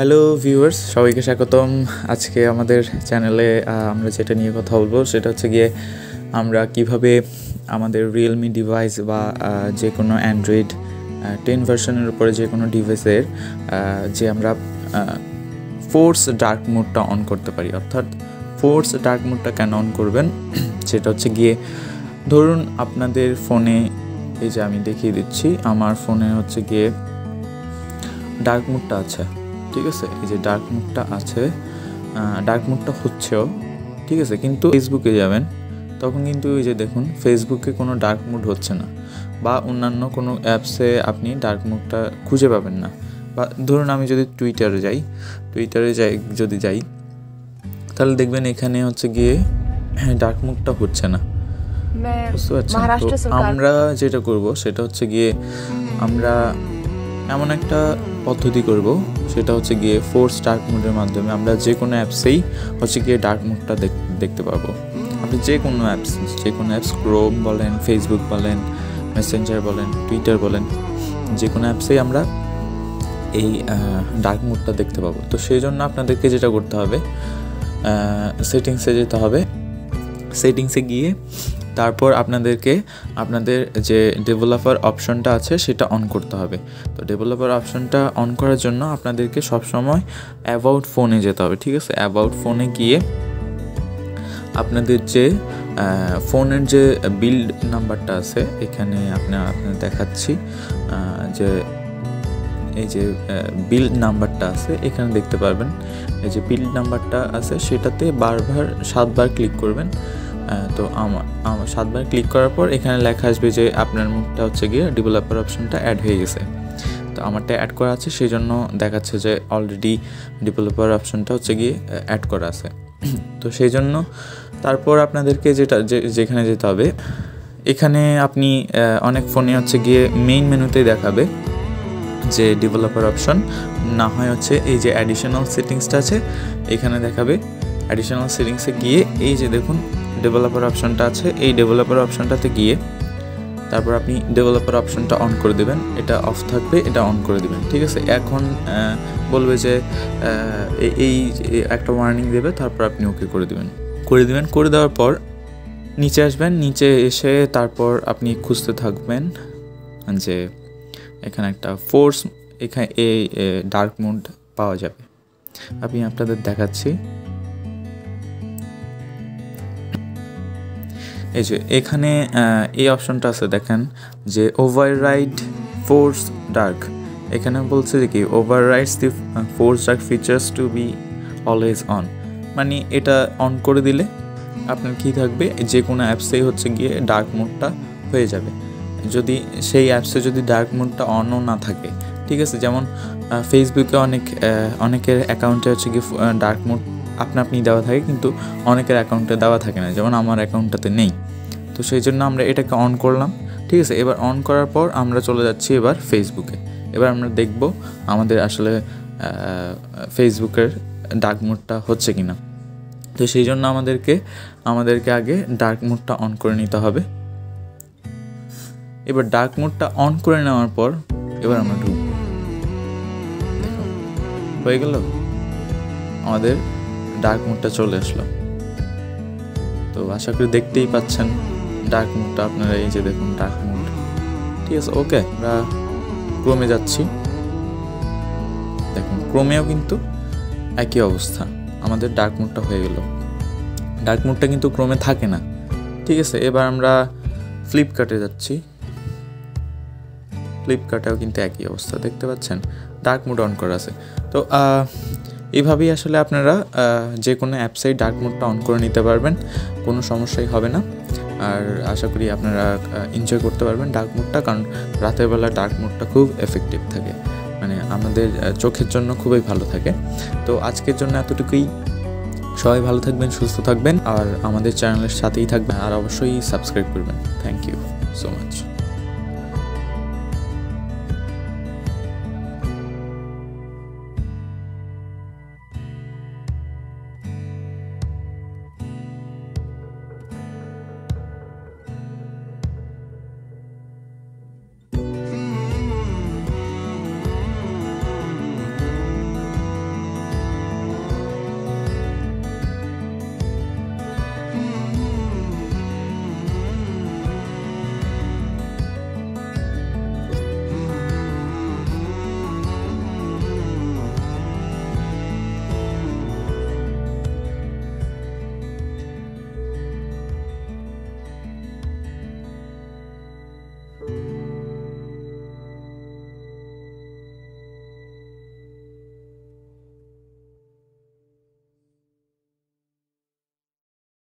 Hello viewers সবাইকে স্বাগতম। আজকে আমাদের চ্যানেলে আমরা যেটা নিয়ে কথা বলব, সেটা হচ্ছে গিয়ে আমরা কীভাবে আমাদের রিয়েলমি ডিভাইস বা যে কোনো অ্যান্ড্রয়েড টেন ভার্সনের উপরে যে কোনো ডিভাইসের যে আমরা ফোর্স ডার্ক মোডটা অন করতে পারি। অর্থাৎ ফোর্স ডার্ক মোডটা কেন অন করবেন? সেটা হচ্ছে গিয়ে ধরুন আপনাদের ফোনে এই যে আমি দেখিয়ে দিচ্ছি, আমার ফোনে হচ্ছে গিয়ে ডার্ক মোডটা আছে। ঠিক আছে? এই যে ডার্ক মুডটা আছে ডার্ক মুডটা হচ্ছেও ঠিক আছে? কিন্তু ফেসবুকে যাবেন তখন কিন্তু এই যে দেখুন ফেসবুকে কোনো ডার্ক মুড হচ্ছে না। বা অন্যান্য কোনো অ্যাপসে আপনি ডার্ক মুডটা খুঁজে পাবেন না। বা ধরুন আমি যদি টুইটারে যাই টুইটারে যাই যদি যাই তাহলে দেখবেন এখানে হচ্ছে গিয়ে ডার্ক মুডটা হচ্ছে না। বুঝতে পারছেন? আমরা যেটা করব সেটা হচ্ছে গিয়ে আমরা এমন একটা পদ্ধতি করব, সেটা হচ্ছে গিয়ে ফোর্স ডার্ক মোডের মাধ্যমে আমরা যে কোনো অ্যাপসেই হচ্ছে গিয়ে ডার্ক মোডটা দেখতে পারব। আপনি যে কোনো অ্যাপস যে কোনো অ্যাপস ক্রোম বলেন ফেসবুক বলেন মেসেঞ্জার বলেন টুইটার বলেন, যে কোনো অ্যাপসেই আমরা এই ডার্ক মোডটা দেখতে পাবো। তো সেই জন্য আপনাদেরকে যেটা করতে হবে সেটিংসে যেতে হবে। সেটিংসে গিয়ে তারপর আপনাদেরকে আপনাদের যে ডেভেলপার অপশনটা আছে সেটা অন করতে হবে। তো ডেভেলপার অপশনটা অন করার জন্য আপনাদেরকে সবসময় অ্যাবাউট ফোনে যেতে হবে, ঠিক আছে? অ্যাবাউট ফোনে গিয়ে আপনাদের যে ফোনের যে বিল্ড নাম্বারটা আছে, এখানে আপনার আপনার দেখাচ্ছি যে এই যে বিল্ড নাম্বারটা আছে, এখানে দেখতে পারবেন। এই যে বিল্ড নাম্বারটা আছে, সেটাতে বারবার, সাতবার ক্লিক করবেন। তো আমার সাতবার ক্লিক করার পর এখানে লেখা আসবে যে আপনার মুখটা হচ্ছে গিয়ে ডেভেলপার অপশনটা অ্যাড হয়ে গেছে। তো আমারটা অ্যাড করা আছে সেই জন্য দেখাচ্ছে যে অলরেডি ডেভেলপার অপশনটা হচ্ছে গিয়ে অ্যাড করা আছে। তো সেই জন্য তারপর আপনাদেরকে যেটা যেখানে যেতে হবে, এখানে আপনি অনেক ফোনে হচ্ছে গিয়ে মেইন মেনুতেই দেখাবে যে ডেভেলপার অপশন না হয় হচ্ছে এই যে অ্যাডিশনাল সেটিংসটা আছে, এখানে দেখাবে অ্যাডিশনাল সেটিংসে গিয়ে এই যে দেখুন ডেভেলপার অপশনটা আছে, এই ডেভেলপার অপশনটাতে গিয়ে তারপর আপনি ডেভেলপার অপশনটা অন করে দেবেন, এটা অফ থাকবে, এটা অন করে দেবেন, ঠিক আছে? এখন বলবে যে এই- একটা ওয়ার্নিং দেবে, তারপর আপনি ওকে করে দেবেন। করে দেবেন, করে দেওয়ার পর নিচে আসবেন, নিচে এসে তারপর আপনি খুঁজতে থাকবেন যে এখানে একটা ফোর্স এখানে এই ডার্ক মুড পাওয়া যাবে। আমি আপনাদের দেখাচ্ছি। এই যে, এখানে এই অপশনটা আছে, দেখেন, যে ওভাররাইড ফোর্স ডার্ক এখানে বলছে যে কি overrides the force dark features to be always on মানে এটা অন করে দিলে আপনার কি থাকবে? যে কোনো অ্যাপসেই হচ্ছে গিয়ে ডার্ক মোডটা হয়ে যাবে। যদি সেই অ্যাপসে যদি ডার্ক মোডটা অনও না থাকে, ঠিক আছে? যেমন ফেসবুকে অনেক অনেকের অ্যাকাউন্টে হচ্ছে গিয়ে ডার্ক মোড আপনা আপনি দেওয়া থাকে, কিন্তু অনেকের অ্যাকাউন্টে দেওয়া থাকে না, যেমন আমার অ্যাকাউন্টটাতে নেই। তো সেই জন্য আমরা এটাকে অন করলাম, ঠিক আছে? এবার অন করার পর আমরা চলে যাচ্ছি এবার ফেসবুকে এবার আমরা দেখব আমাদের আসলে ফেসবুকের ডার্ক মোডটা হচ্ছে কি না তো সেই জন্য আমাদেরকে আমাদেরকে আগে ডার্ক মোডটা অন করে নিতে হবে। এবার ডার্ক মোডটা অন করে নেওয়ার পর এবার আমরা ঢুকবো। হয়ে গেল? আমাদের ডার্ক মুডটা চলে আসলো। তো আশা করি দেখতেই পাচ্ছেন ডার্ক মুডটা আপনারা এই যে দেখুন ডার্ক মুড ঠিক আছে ওকে আমরা ক্রমে যাচ্ছি। দেখুন, ক্রমেও কিন্তু একই অবস্থা। আমাদের ডার্ক মুডটা হয়ে গেল। ডার্ক মুডটা কিন্তু ক্রমে থাকে না। ঠিক আছে, এবার আমরা ফ্লিপকার্টে যাচ্ছি। ফ্লিপকার্টেও কিন্তু একই অবস্থা, দেখতে পাচ্ছেন? ডার্ক মুড অন করা আছে। তো আহ, এইভাবেই আসলে আপনারা যে কোনো অ্যাপসেই ডার্ক মোডটা অন করে নিতে পারবেন কোনো সমস্যাই হবে না। আর আশা করি আপনারা এনজয় করতে পারবেন ডার্ক মোডটা কারণ রাতের বেলা ডার্ক মোডটা খুব এফেক্টিভ থাকে। মানে আমাদের চোখের জন্য খুবই ভালো থাকে। তো আজকের জন্য এতটুকুই। সবাই ভালো থাকবেন সুস্থ থাকবেন আর আমাদের চ্যানেলের সাথেই থাকবেন আর অবশ্যই সাবস্ক্রাইব করবেন। Thank you so much